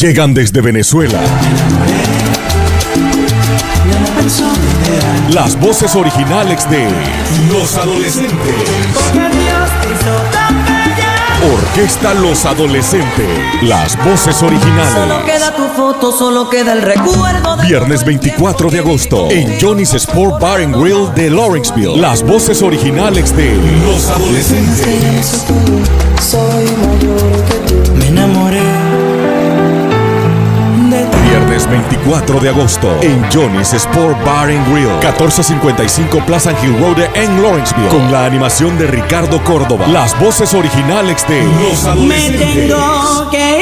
Llegan desde Venezuela. Las voces originales de Los Adolescentes. Orquesta Los Adolescentes. Las voces Solo originales. queda tu foto, solo queda el recuerdo Viernes 24 de agosto en Johnny's Sport Bar and Grill de Lawrenceville. Las voces originales de Los Adolescentes. 24 de agosto en Johnny's Sport Bar and Grill, 1455 Plaza Hill Road en Lawrenceville, con la animación de Ricardo Córdoba. Las voces originales de Los Me tengo que ir.